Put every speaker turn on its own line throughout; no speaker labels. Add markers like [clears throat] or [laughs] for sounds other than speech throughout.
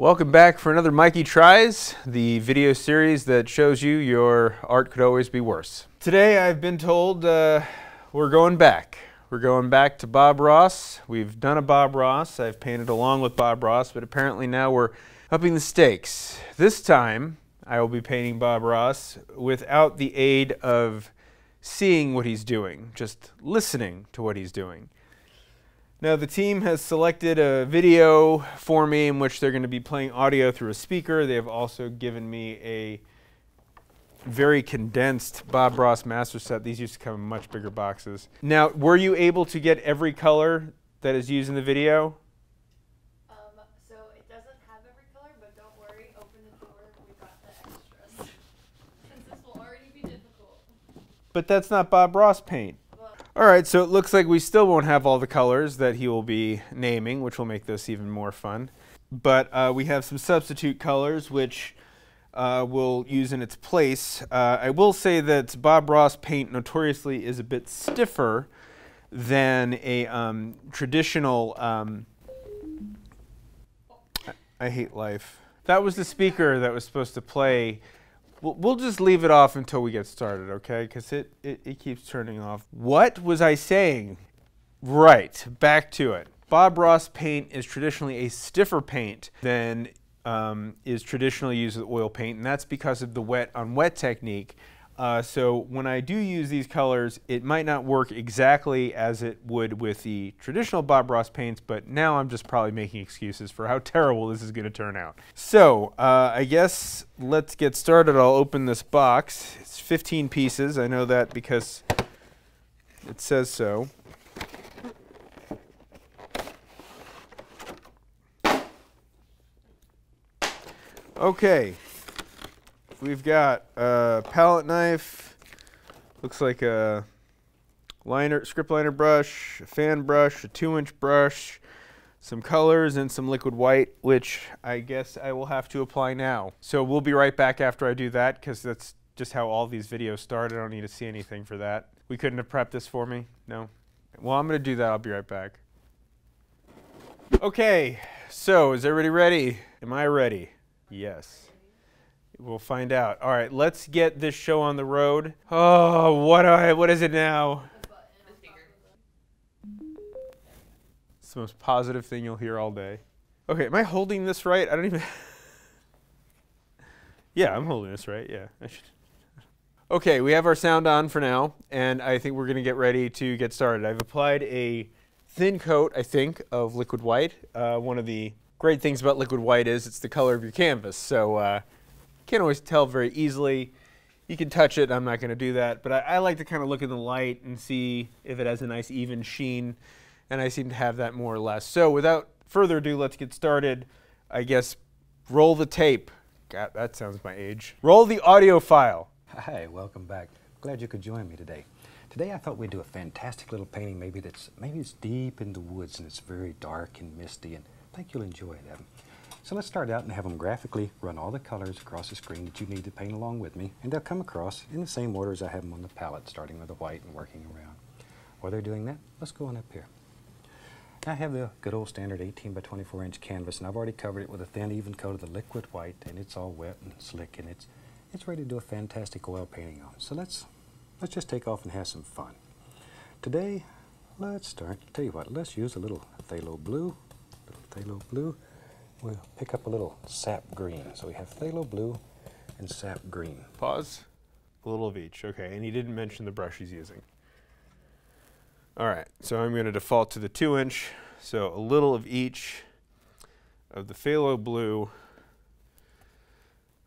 Welcome back for another Mikey Tries, the video series that shows you your art could always be worse. Today I've been told uh, we're going back. We're going back to Bob Ross. We've done a Bob Ross. I've painted along with Bob Ross, but apparently now we're upping the stakes. This time I will be painting Bob Ross without the aid of seeing what he's doing, just listening to what he's doing. Now the team has selected a video for me in which they're going to be playing audio through a speaker. They have also given me a very condensed Bob Ross master set. These used to come in much bigger boxes. Now, were you able to get every color that is used in the video?
Um, so it doesn't have every color, but don't worry, open the door, we got the extras. [laughs] Since this will already be difficult.
But that's not Bob Ross paint. All right, so it looks like we still won't have all the colors that he will be naming, which will make this even more fun. But uh, we have some substitute colors, which uh, we'll use in its place. Uh, I will say that Bob Ross paint notoriously is a bit stiffer than a um, traditional. Um, I hate life. That was the speaker that was supposed to play. We'll, we'll just leave it off until we get started, okay? Because it, it, it keeps turning off. What was I saying? Right, back to it. Bob Ross paint is traditionally a stiffer paint than um, is traditionally used with oil paint, and that's because of the wet on wet technique. Uh, so when I do use these colors, it might not work exactly as it would with the traditional Bob Ross paints, but now I'm just probably making excuses for how [laughs] terrible this is going to turn out. So uh, I guess let's get started. I'll open this box. It's 15 pieces. I know that because it says so. Okay, we've got a palette knife. Looks like a liner, script liner brush, a fan brush, a two-inch brush, some colors, and some liquid white, which I guess I will have to apply now. So we'll be right back after I do that, because that's just how all these videos start. I don't need to see anything for that. We couldn't have prepped this for me? No? Well, I'm going to do that. I'll be right back. Okay, so is everybody ready? Am I ready? Yes. We'll find out. All right, let's get this show on the road. Oh, what I, what is it now? It's the most positive thing you'll hear all day. Okay, am I holding this right? I don't even. [laughs] yeah, I'm holding this right. Yeah, I should. [laughs] Okay, we have our sound on for now, and I think we're going to get ready to get started. I've applied a thin coat, I think, of liquid white. Uh, one of the great things about liquid white is it's the color of your canvas, so uh, can't always tell very easily. You can touch it. I'm not going to do that, but I, I like to kind of look in the light and see if it has a nice even sheen, and I seem to have that more or less. So without further ado, let's get started. I guess roll the tape. God, that sounds my age. Roll the audio file.
Hi, welcome back. Glad you could join me today. Today I thought we'd do a fantastic little painting maybe that's maybe it's deep in the woods and it's very dark and misty and I think you'll enjoy that. So let's start out and have them graphically run all the colors across the screen that you need to paint along with me and they'll come across in the same order as I have them on the palette starting with the white and working around. While they're doing that, let's go on up here. I have the good old standard 18 by 24 inch canvas and I've already covered it with a thin even coat of the liquid white and it's all wet and slick and it's it's ready to do a fantastic oil painting on. So let's let's just take off and have some fun. Today, let's start. Tell you what, let's use a little phthalo blue. Little phthalo blue. We'll pick up a little sap green. So we have phthalo blue and sap green.
Pause. A little of each. Okay, and he didn't mention the brush he's using. All right, so I'm going to default to the two inch. So a little of each of the phthalo blue.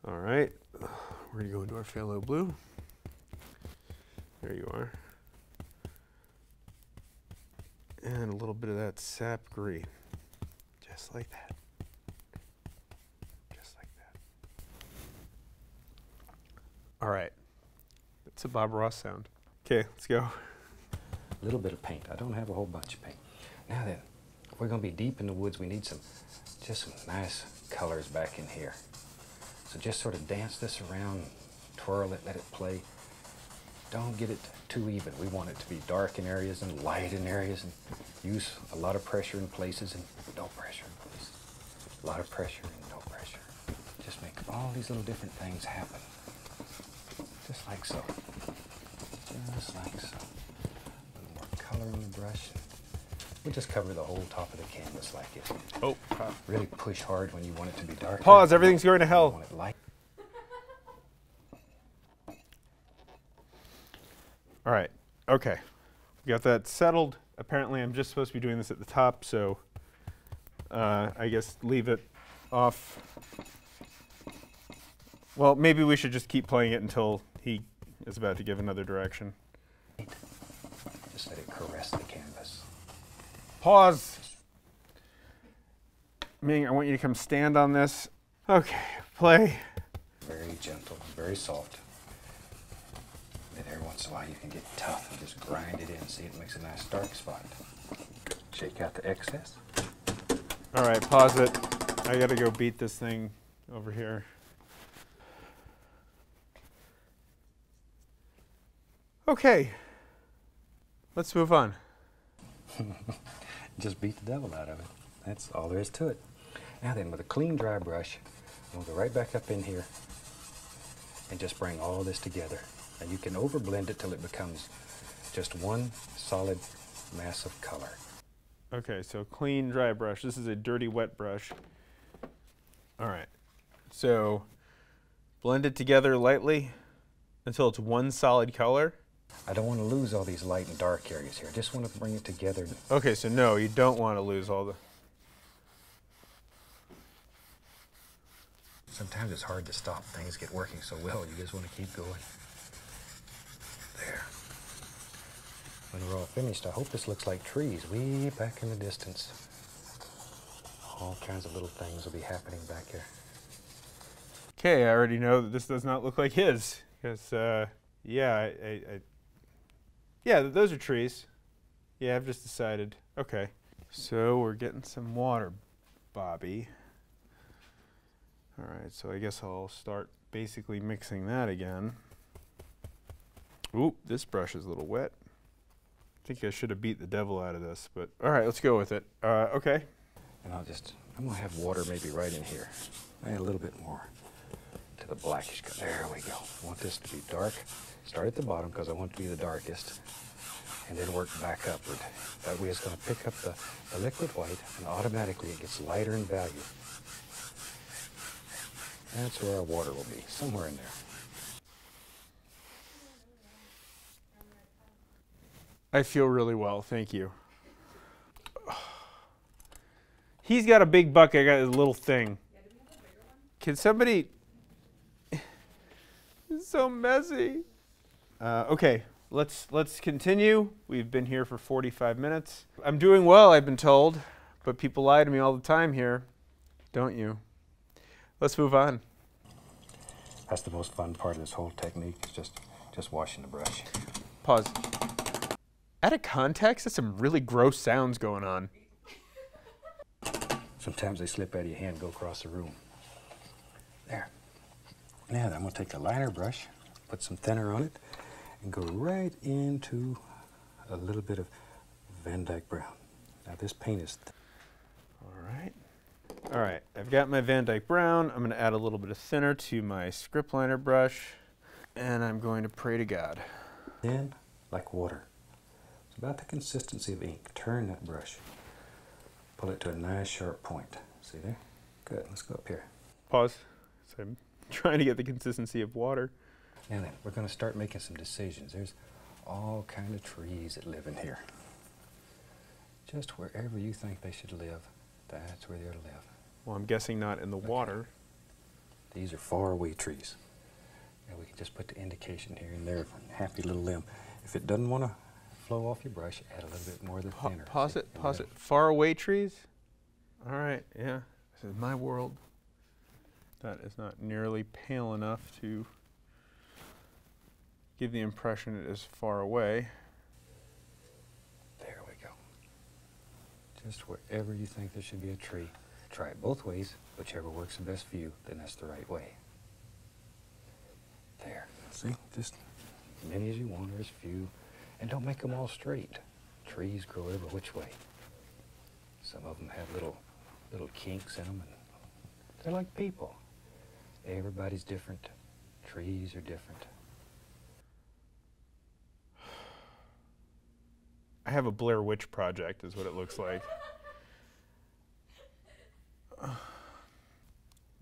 All right, we're going to go into our phthalo blue. There you are. And a little bit of that sap green. Just like that. Just like that. All right. It's a Bob Ross sound. Okay, let's go.
A little bit of paint. I don't have a whole bunch of paint. Now then, if we're going to be deep in the woods, we need some, just some nice colors back in here. So just sort of dance this around, twirl it, let it play. Don't get it too even. We want it to be dark in areas and light in areas and use a lot of pressure in places and no pressure in places. A lot of pressure and no pressure. Just make all these little different things happen. Just like so. Just like so. A little more color on the brush. We'll just cover the whole top of the canvas like it.
Oh,
Really push hard when you want it to be dark.
Pause, everything's going to hell.
Want it light. [laughs]
All right. Okay. We got that settled. Apparently, I'm just supposed to be doing this at the top, so uh, I guess leave it off. Well, maybe we should just keep playing it until he is about to give another direction.
Just let it caress the canvas.
Pause. Ming, I want you to come stand on this. Okay, play.
Very gentle, very soft. And every once in a while you can get tough and just grind it in. See, it makes a nice dark spot. Shake out the excess.
All right, pause it. I gotta go beat this thing over here. Okay, let's move on. [laughs]
Just beat the devil out of it. That's all there is to it. Now then, with a clean, dry brush, I'm gonna go right back up in here and just bring all this together. And you can overblend it till it becomes just one solid mass of color.
Okay, so clean, dry brush. This is a dirty, wet brush. All right, so blend it together lightly until it's one solid color.
I don't want to lose all these light and dark areas here. I just want to bring it together.
Okay, so no, you don't want to lose all the.
Sometimes it's hard to stop. Things get working so well, you just want to keep going. There. When we're all finished, I hope this looks like trees way back in the distance. All kinds of little things will be happening back here.
Okay, I already know that this does not look like his. Because, uh, yeah, I, I, I, yeah, those are trees. Yeah, I've just decided. Okay. So we're getting some water, Bobby. All right, so I guess I'll start basically mixing that again. Oop, this brush is a little wet. I think I should have beat the devil out of this, but all right, let's go with it. Uh, okay.
And I'll just, I'm to have water maybe right in here. Add a little bit more to the blackish color. There we go. I want this to be dark. Start at the bottom because I want to be the darkest. And then work back upward. That way it's going to pick up the, the liquid white and automatically it gets lighter in value. That's where our water will be, somewhere in there.
I feel really well, thank you. [sighs] He's got a big bucket, I got a little thing. Can somebody. [laughs] it's so messy. Uh, okay, let's let's continue. We've been here for 45 minutes. I'm doing well, I've been told, but people lie to me all the time here, don't you? Let's move on.
That's the most fun part of this whole technique is just, just washing the brush.
Pause. Out of context, that's some really gross sounds going on.
Sometimes they slip out of your hand and go across the room. There. Now I'm going to take the liner brush, put some thinner on it, and go right into a little bit of Van Dyke Brown. Now this paint is,
All right. All right, I've got my Van Dyke Brown. I'm going to add a little bit of thinner to my script liner brush, and I'm going to pray to God.
thin like water. It's about the consistency of ink. Turn that brush. Pull it to a nice sharp point. See there? Good. Let's go up here.
Pause. So I'm [laughs] trying to get the consistency of water.
Then, we're going to start making some decisions. There's all kind of trees that live in here. Just wherever you think they should live, that's where they're to live.
Well, I'm guessing not in the water.
These are far away trees. And we can just put the indication here and there, happy little limb. If it doesn't want to flow off your brush, add a little bit more of the
Pa-
thinner.
pause it, pause it.
middle.
Far away trees? All right, yeah. This is my world. That is not nearly pale enough to give the impression it is far away.
There we go. Just wherever you think there should be a tree. Try it both ways. Whichever works the best for you, then that's the right way. There. See? Just as many as you want or as few. And don't make them all straight. Trees grow every which way. Some of them have little little kinks in them and They're like people. Everybody's different. Trees are different.
I have a Blair Witch project, is what it looks like. [sighs]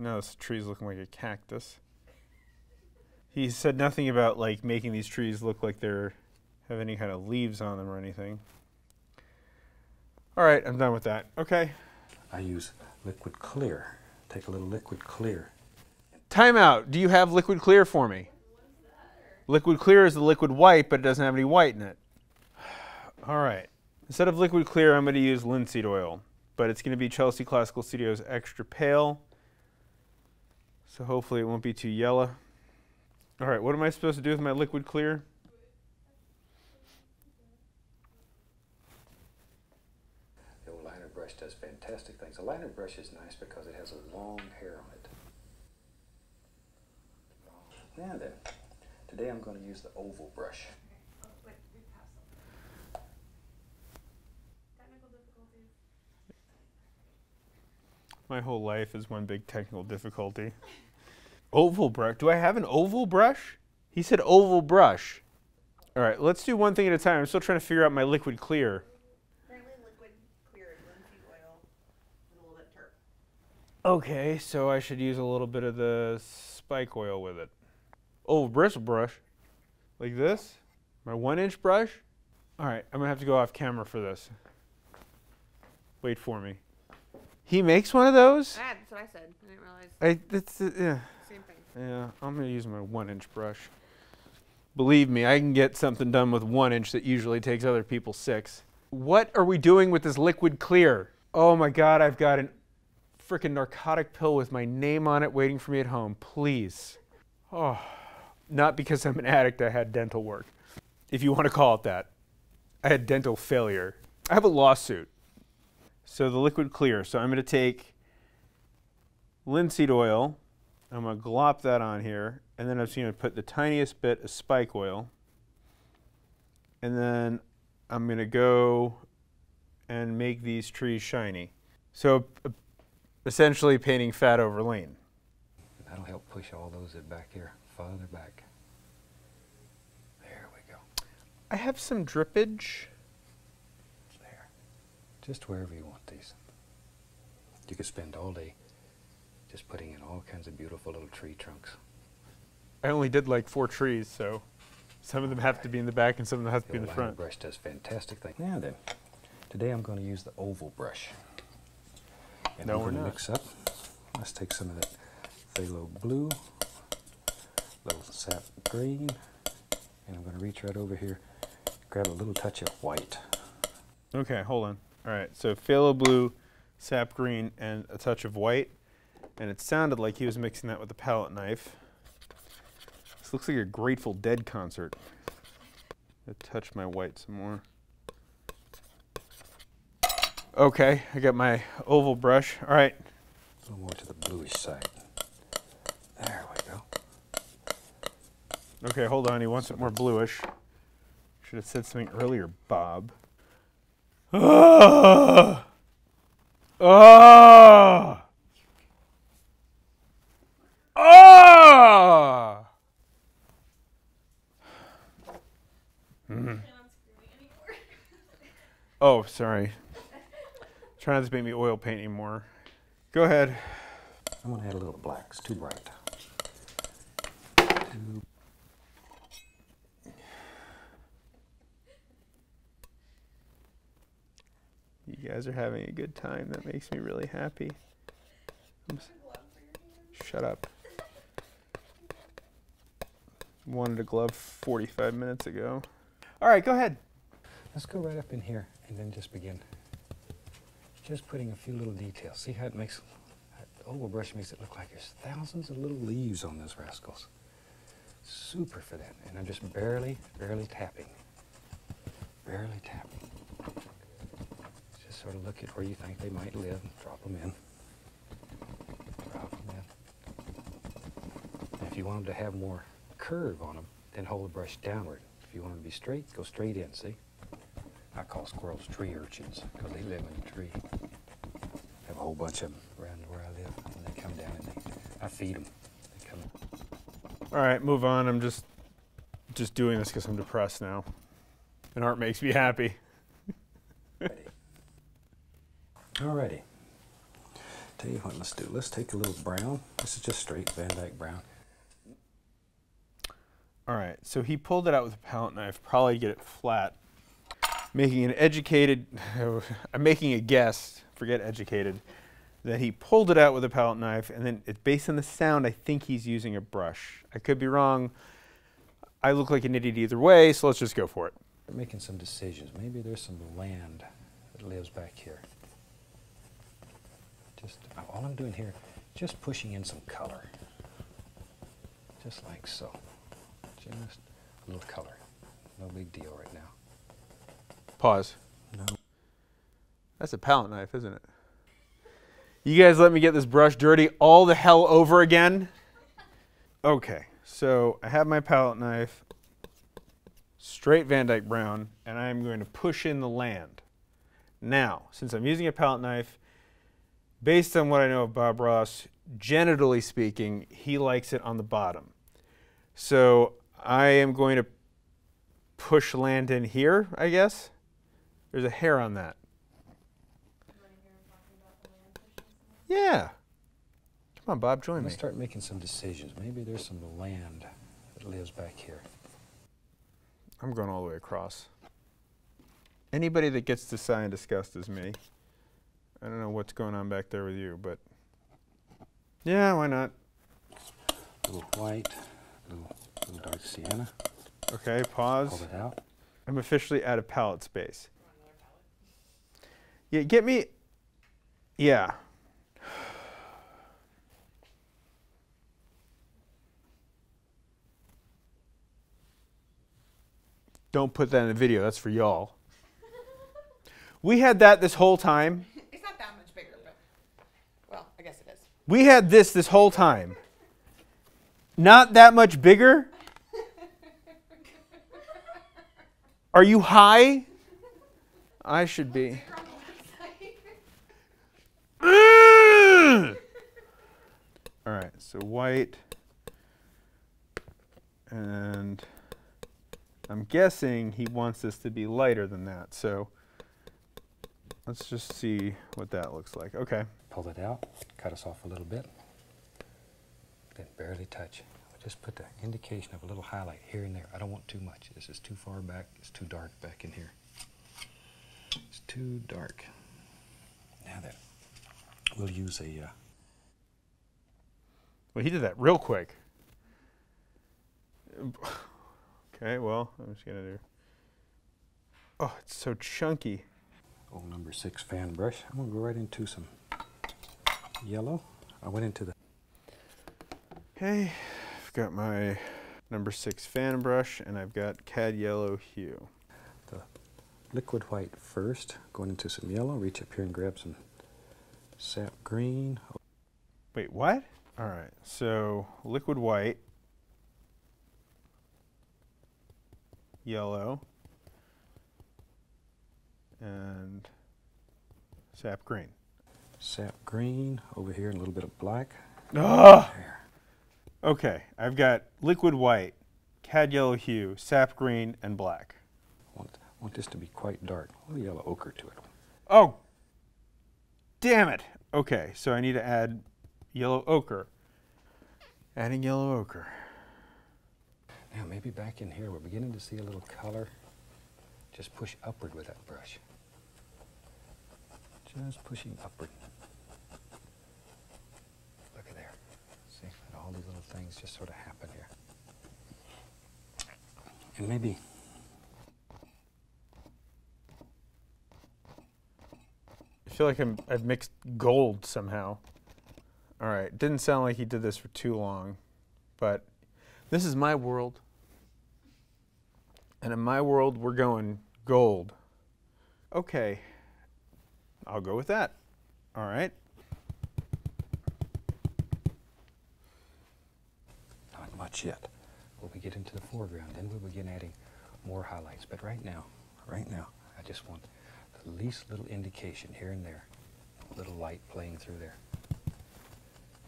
No, this tree's looking like a cactus. He said nothing about like making these trees look like they're have any kind of leaves on them or anything. All right, I'm done with that. Okay.
I use liquid clear. Take a little liquid clear.
Time out. Do you have liquid clear for me? Liquid clear is the liquid white, but it doesn't have any white in it. All right. Instead of liquid clear, I'm going to use linseed oil, but it's going to be Chelsea Classical Studios Extra Pale. So hopefully it won't be too yellow. All right, what am I supposed to do with my liquid clear?
The old liner brush does fantastic things. A liner brush is nice because it has a long hair on it. Now then, today I'm going to use the oval brush.
Oh, wait, we passed something. Technical difficulties.
My whole life is one big technical difficulty. Oval brush. Do I have an oval brush? He said oval brush. All right, let's do one thing at a time. I'm still trying to figure out my liquid clear.
Apparently liquid clear oil with a little bit of turp.
Okay, so I should use a little bit of the spike oil with it. Oh, bristle brush. Like this? My one inch brush? All right, I'm gonna have to go off camera for this. Wait for me. He makes one of those?
Ah, that's what I said. I didn't realize.
I, that's, uh, yeah.
Same thing.
Yeah, I'm gonna use my one inch brush. Believe me, I can get something done with one inch that usually takes other people six. What are we doing with this liquid clear? Oh my god, I've got an freaking narcotic pill with my name on it waiting for me at home. Please. Oh, not because I'm an addict, I had dental work. If you want to call it that. I had dental failure. I have a lawsuit. So the liquid clear. So I'm going to take linseed oil. I'm going to glop that on here. And then I'm just going to put the tiniest bit of spike oil. And then I'm going to go and make these trees shiny. So uh, essentially painting fat over lean.
That'll help push all those that back here farther back. There we go.
I have some drippage.
Just wherever you want these. You could spend all day just putting in all kinds of beautiful little tree trunks.
I only did like four trees, so some of them have to be in the back and some of them have to be in
The
the front.
brush does fantastic things. Now then, today I'm going to use the oval brush. And
No,
we're
we're
going to
not.
mix up. Let's take some of that phthalo blue, little sap green, and I'm going to reach right over here, grab a little touch of white.
Okay, hold on. All right, so phthalo blue, sap green, and a touch of white. And it sounded like he was mixing that with a palette knife. This looks like a Grateful Dead concert. I touch my white some more. Okay, I got my oval brush. All right,
A little more to the bluish side. There we go.
okay, hold on. He wants it more bluish. Should have said something earlier, Bob. Ah! Ah!
Anymore.
Oh, sorry. Try not to make me oil paint anymore. Go ahead.
I'm to add a little black. It's too bright.
You guys are having a good time. That makes me really happy. Shut up. Wanted a glove 45 minutes ago. All right, go ahead.
Let's go right up in here and then just begin. Just putting a few little details. See how it makes, that oval brush makes it look like there's thousands of little leaves on those rascals. Super for that. And I'm just barely, barely tapping. Barely tapping. Sort of look at where you think they might live. Drop them in. Drop them in. And if you want them to have more curve on them, then hold the brush downward. If you want them to be straight, go straight in, see? I call squirrels tree urchins because they live in a tree. I have a whole bunch of them around where I live, and they come down and they, I feed them. They come.
All right, move on. I'm just just doing this because I'm depressed now, and art makes me happy.
Alrighty. Tell you what, let's do. Let's take a little brown. This is just straight Van Dyke brown.
All right, so he pulled it out with a palette knife, probably get it flat. Making an educated, [laughs] I'm making a guess, forget educated, that he pulled it out with a palette knife, and then it, based on the sound, I think he's using a brush. I could be wrong. I look like an idiot either way, so let's just go for it.
We're making some decisions. Maybe there's some land that lives back here. Just all I'm doing here, just pushing in some color, just like so. Just a little color. No big deal right now.
Pause.
No.
That's a palette knife, isn't it? You guys let me get this brush dirty all the hell over again? Okay, so I have my palette knife, straight Van Dyke Brown, and I'm going to push in the land. Now, since I'm using a palette knife, based on what I know of Bob Ross, genitally speaking, he likes it on the bottom. So I am going to push land in here, I guess. There's a hair on that.
You wanna hear him talking about the land pushing some?
Yeah. Come on, Bob, join me.
Let's start making some decisions. Maybe there's some land that lives back here.
I'm going all the way across. Anybody that gets to sigh and disgust is me. I don't know what's going on back there with you, but yeah, why not?
A little white, a little, little dark sienna.
Okay,
Pull
pause.
it out.
I'm officially out of palette space. Yeah, get me. Yeah. Don't put that in the video. That's for y'all. [laughs] We had that this whole time.
It's not that much bigger, but well, I guess it is.
We had this this whole time. Not that much bigger? Are you high? I should be. Mm! [laughs] All right, so white. And I'm guessing he wants this to be lighter than that. So let's just see what that looks like. Okay.
Pull it out. Cut us off a little bit. Then barely touch. Just put the indication of a little highlight here and there. I don't want too much. This is too far back. It's too dark back in here. It's too dark. Now that we'll use a uh,
Well, he did that real quick. Okay, well, I'm just gonna do. Oh, it's so chunky.
old number six fan brush. I'm gonna go right into some yellow. I went into the
Okay, I've got my number six fan brush, and I've got cad yellow hue.
The liquid white first. Going into some yellow. Reach up here and grab some sap green.
Wait, what? All right, so liquid white, yellow, and sap green.
Sap green over here and a little bit of black.
Ugh!
There.
Okay, I've got liquid white, cad yellow hue, sap green, and black.
Want, want this to be quite dark. A little yellow ochre to it.
Oh, damn it. Okay, so I need to add yellow ochre. Adding yellow ochre.
Now maybe back in here we're beginning to see a little color. Just push upward with that brush. Just pushing upward. Look at there. See, all these little things just sort of happen here. And maybe
I feel like I'm, I've mixed gold somehow. All right, didn't sound like he did this for too long, but this is my world. And in my world, we're going gold. Okay, I'll go with that. All right.
not much yet. When we get into the foreground, then we'll begin adding more highlights. But right now, right now, I just want the least little indication here and there, a little light playing through there.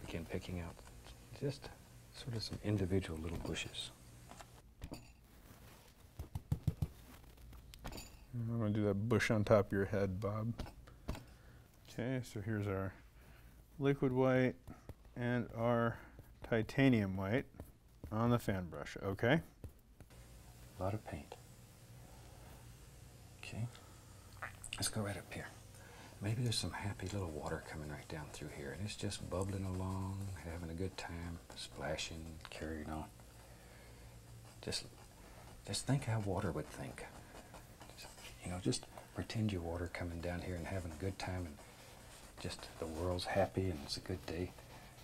Begin picking out just sort of some individual little bushes.
I'm going to do that bush on top of your head, Bob. Okay, so here's our liquid white and our titanium white on the fan brush. Okay.
A lot of paint. Okay. Let's go right up here. Maybe there's some happy little water coming right down through here, and it's just bubbling along, having a good time, splashing, carrying on. Just, just think how water would think. Just, you know, just pretend your water coming down here and having a good time, and just the world's happy and it's a good day,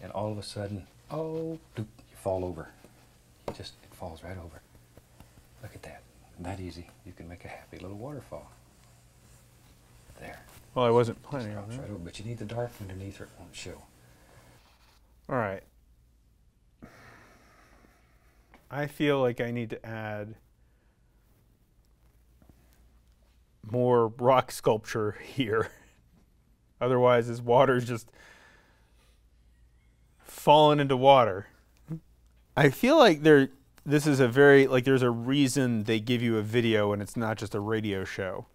and all of a sudden, oh, doop, you fall over. You just it falls right over. Look at that. That easy. You can make a happy little waterfall. There.
Well, I wasn't planning on that.
right over, but you need the dark underneath or it won't show.
All right. I feel like I need to add more rock sculpture [laughs] here. Otherwise, this water's just falling into water. I feel like there this is a very like there's a reason they give you a video and it's not just a radio show.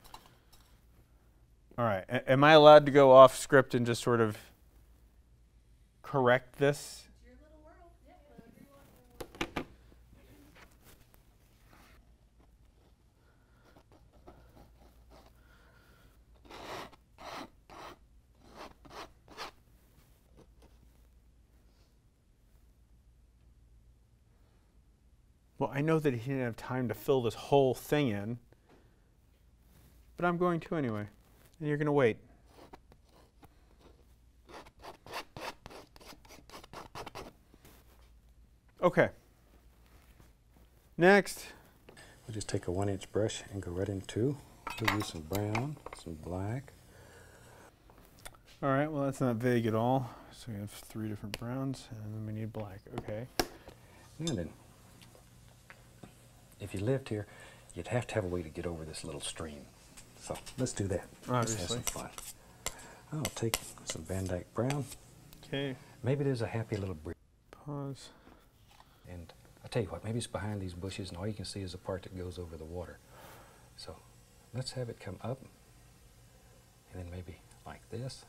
All right. A- am I allowed to go off script and just sort of correct this?
It's your little world. Yeah, whatever you want.
Well, I know that he didn't have time to fill this whole thing in, but I'm going to anyway. And you're going to wait. Okay. Next.
We'll just take a one inch brush and go right into. We'll use some brown, some black.
All right, well, that's not vague at all. So we have three different browns, and then we need black. Okay.
And then, if you lived here, you'd have to have a way to get over this little stream. So let's do that. Let's have some fun. I'll take some Van Dyke brown.
Okay.
Maybe there's a happy little bridge.
Pause.
And I'll tell you what, maybe it's behind these bushes and all you can see is the part that goes over the water. So let's have it come up and then maybe like this.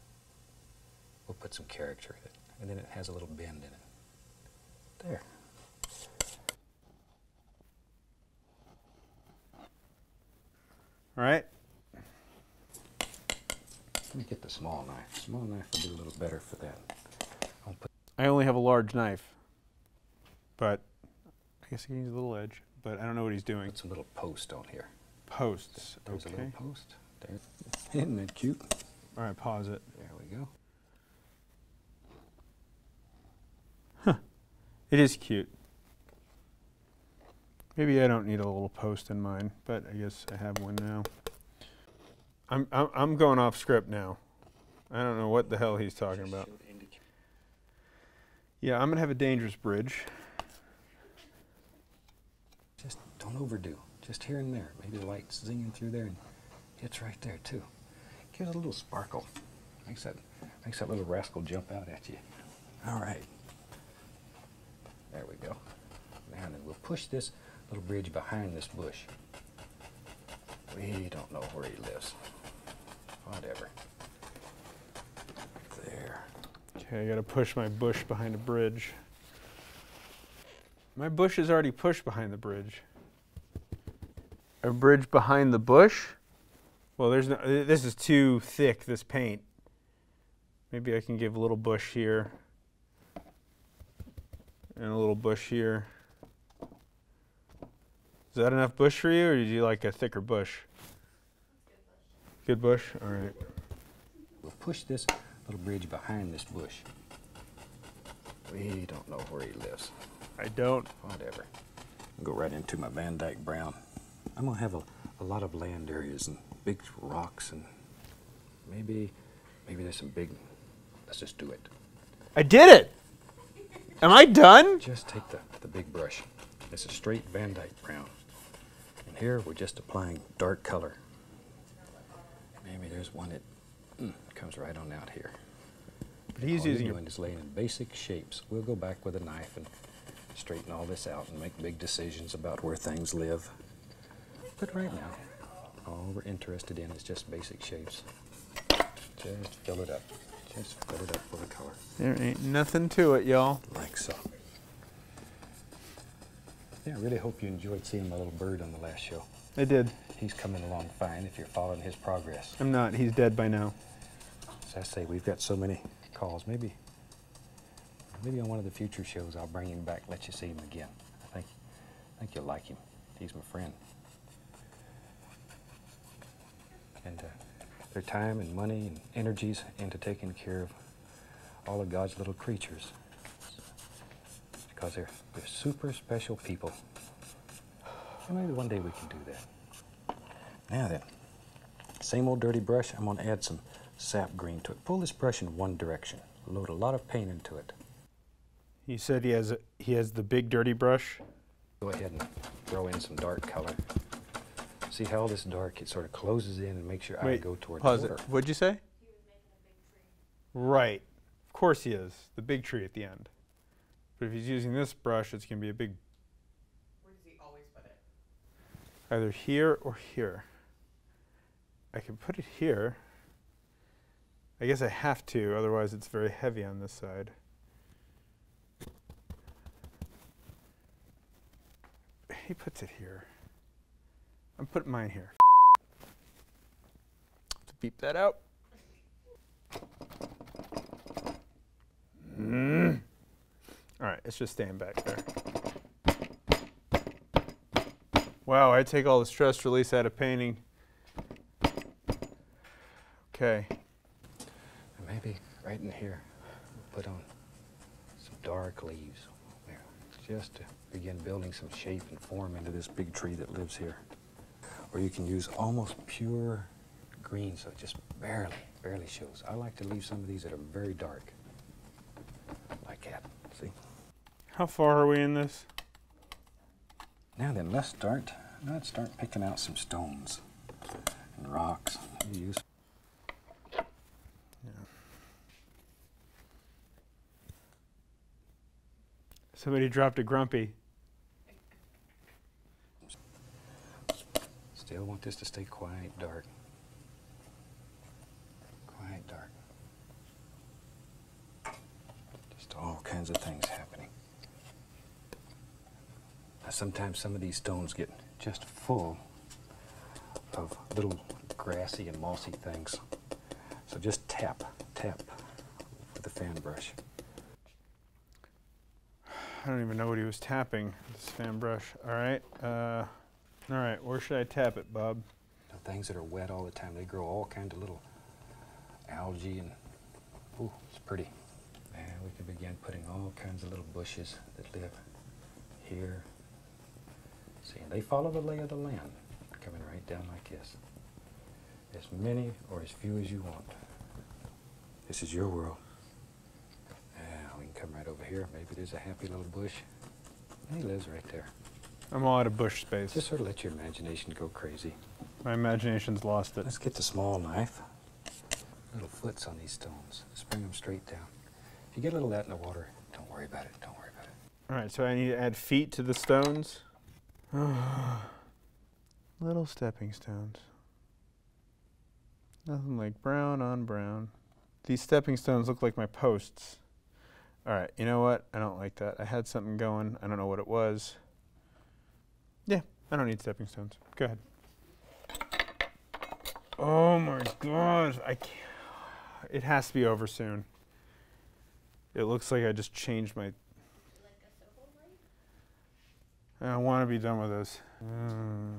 We'll put some character in it. And then it has a little bend in it. There.
All right.
Let me get the small knife. Small knife will do a little better for that. I'll put
I only have a large knife, but I guess I can use a little edge. But I don't know what he's doing.
It's a little post on here.
Posts.
There's a little post. There. Isn't that cute?
All right, pause it.
There we go. Huh.
It is cute. Maybe I don't need a little post in mine, but I guess I have one now. I'm I'm, I'm going off script now. I don't know what the hell he's talking about. Yeah, I'm gonna have a dangerous bridge.
Just don't overdo. Just here and there. Maybe the light's zinging through there and hits right there too. Gives it a little sparkle. Makes that makes that little rascal jump out at you. All right. There we go. Now then we'll push this little bridge behind this bush. We don't know where he lives. Whatever. There.
Okay, I gotta push my bush behind a bridge. My bush is already pushed behind the bridge. A bridge behind the bush? Well, there's no. This is too thick. This paint. Maybe I can give a little bush here. And a little bush here. Is that enough bush for you, or did you like a thicker bush? Good bush. All right.
We'll push this little bridge behind this bush. We don't know where he lives.
I don't.
Whatever. Go right into my Van Dyke Brown. I'm gonna have a, a lot of land areas and big rocks and maybe maybe there's some big. Let's just do it.
I did it. Am I done?
Just take the, the big brush. It's a straight Van Dyke Brown. And here we're just applying dark color. Maybe there's one that mm, comes right on out here.
But he's
all
using
you're doing is laying in basic shapes. We'll go back with a knife and straighten all this out and make big decisions about where things live. But right now, all we're interested in is just basic shapes. Just fill it up. Just fill it up with a color,
There ain't nothing to it, y'all.
like so. Yeah, I really hope you enjoyed seeing my little bird on the last show.
I did.
He's coming along fine if you're following his progress.
I'm not. He's dead by now.
As I say, we've got so many calls. Maybe, maybe on one of the future shows, I'll bring him back, let you see him again. I think, I think you'll like him. He's my friend. And uh, their time and money and energies into taking care of all of God's little creatures, because they're they're super special people. And maybe one day we can do that. Now then. Same old dirty brush, I'm gonna add some sap green to it. Pull this brush in one direction. Load a lot of paint into it.
He said he has a, he has the big dirty brush.
Go ahead and throw in some dark color. See how this dark, it sort of closes in and makes your eye go toward
pause
the
it.
water.
What'd you say?
He was making a big tree.
Right. Of course he is. The big tree at the end. But if he's using this brush, it's gonna be a big
Where does he always put it?
either here or here. I can put it here. I guess I have to, otherwise it's very heavy on this side. He puts it here. I'm putting mine here. To beep that out. Mm. All right, it's just staying back there. Wow, I take all the stress release out of painting. Okay.
Maybe right in here, put on some dark leaves there, just to begin building some shape and form into this big tree that lives here. Or you can use almost pure green, so it just barely, barely shows. I like to leave some of these that are very dark, like that. See?
How far are we in this?
Now then, let's start. Let's start picking out some stones and rocks. Use
Somebody dropped a grumpy.
Still want this to stay quiet, dark. Quiet, dark. Just all kinds of things happening. Now, sometimes some of these stones get just full of little grassy and mossy things. So just tap, tap with the fan brush.
I don't even know what he was tapping. This fan brush. All right. Uh, all right. Where should I tap it, Bob?
The things that are wet all the time, they grow all kinds of little algae and, ooh, it's pretty. And we can begin putting all kinds of little bushes that live here. See, and they follow the lay of the land, coming right down like this. As many or as few as you want. This is your world. Now we can come right over here. Maybe there's a happy little bush. He lives right there.
I'm all out of bush space.
Just sort of let your imagination go crazy.
My imagination's lost it.
Let's get the small knife. Little foots on these stones. Just bring them straight down. If you get a little of that in the water, don't worry about it. Don't worry about it.
All right. So I need to add feet to the stones. [sighs] Little stepping stones. Nothing like brown on brown. These stepping stones look like my posts. All right. You know what? I don't like that. I had something going. I don't know what it was. Yeah. I don't need stepping stones. Go ahead. Oh my gosh. I can't. It has to be over soon. It looks like I just changed my
Like a silver light?
I want to be done with this. Mm.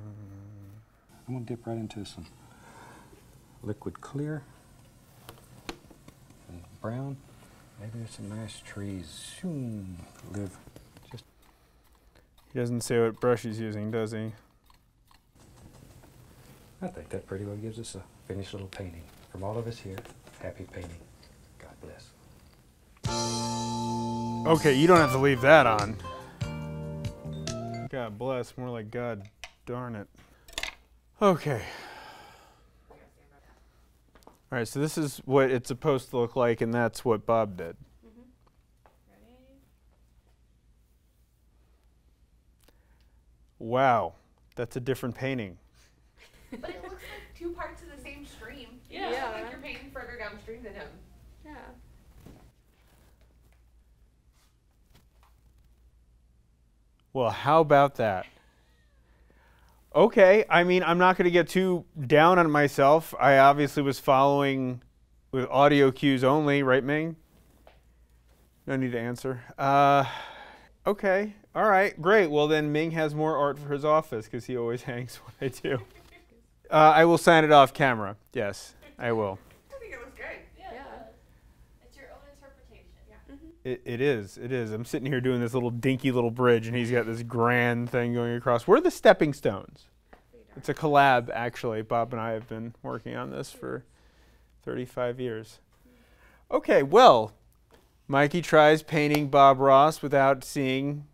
I'm going to dip right into some liquid clear and brown. Maybe there's some nice trees. Shoom, live just
He doesn't say what brush he's using, does he?
I think that pretty well gives us a finished little painting. From all of us here, happy painting. God bless.
Okay, you don't have to leave that on. God bless, more like God darn it. Okay. All right, so this is what it's supposed to look like, and that's what Bob did. Mm-hmm.
Ready?
Wow, that's a different painting.
But it looks like two parts of the same stream.
Yeah. Yeah.
like you're painting further downstream than him.
Yeah.
Well, how about that? Okay, I mean, I'm not going to get too down on myself. I obviously was following with audio cues only, right, Ming? No need to answer. Uh, okay, all right, great. Well, then Ming has more art for his office because he always [laughs] hangs what I do. Uh, I will sign it off camera. Yes, I will.
I think it looks good.
Yeah.
Yeah.
It does. It's your own interpretation. Yeah.
It, it is. It is. I'm sitting here doing this little dinky little bridge, and he's got this grand thing going across. Where are the stepping stones? It's a collab, actually. Bob and I have been working on this for 35 years. Okay, well, Mikey tries painting Bob Ross without seeing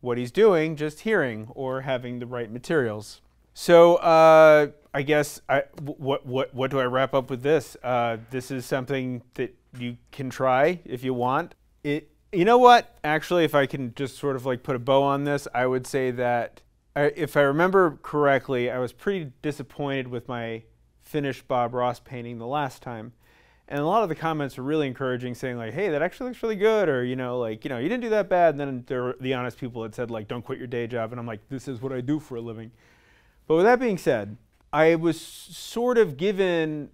what he's doing, just hearing or having the right materials. So uh, I guess I, what what what do I wrap up with this? Uh, this is something that you can try if you want. It you know what? Actually, if I can just sort of like put a bow on this, I would say that I, if I remember correctly, I was pretty disappointed with my finished Bob Ross painting the last time. And a lot of the comments were really encouraging, saying like, "Hey, that actually looks really good," or you know, like, you know, you didn't do that bad. And then there were the honest people that said like, "Don't quit your day job," and I'm like, "This is what I do for a living." But with that being said, I was sort of given,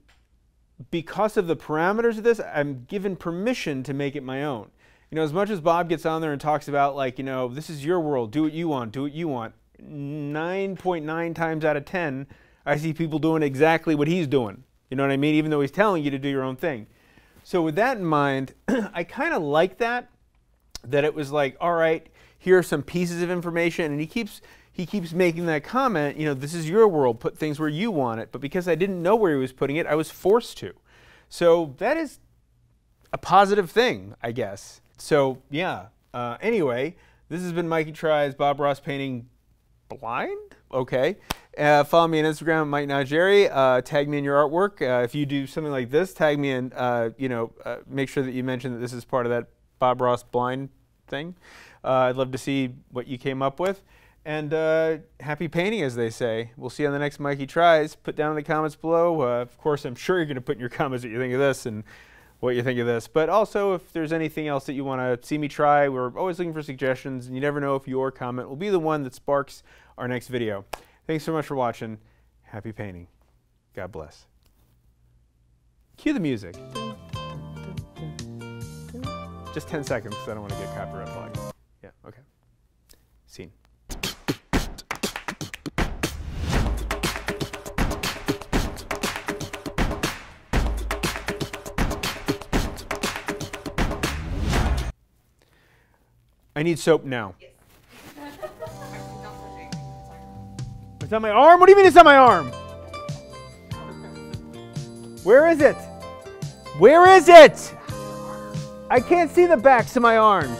because of the parameters of this, I'm given permission to make it my own. You know, as much as Bob gets on there and talks about like, you know, this is your world, do what you want, do what you want. 9.9 times out of 10, I see people doing exactly what he's doing. You know what I mean? Even though he's telling you to do your own thing. So with that in mind, [clears throat] I kind of like that that it was like, all right, here are some pieces of information, and he keeps he keeps making that comment. You know, this is your world. Put things where you want it. But because I didn't know where he was putting it, I was forced to. So that is a positive thing, I guess. So yeah. Uh, anyway, this has been Mikey tries Bob Ross painting blind. Okay. Uh, follow me on Instagram, Mike Najeri. Uh, tag me in your artwork. Uh, if you do something like this, tag me and uh, you know uh, make sure that you mention that this is part of that Bob Ross blind thing. I'd love to see what you came up with. And uh, happy painting, as they say. We'll see you on the next Mikey Tries. Put down in the comments below. Uh, of course, I'm sure you're going to put in your comments what you think of this and what you think of this. But also, if there's anything else that you want to see me try, we're always looking for suggestions. And you never know if your comment will be the one that sparks our next video. Thanks so much for watching. Happy painting. God bless. Cue the music. Just 10 seconds because I don't want to get copyright flagged. Yeah, okay. Scene. I need soap now.
Yes. Actually, don't touch anything. Sorry.
It's on my arm? What do you mean it's on my arm? Where is it? Where is it? I can't see the backs of my arms.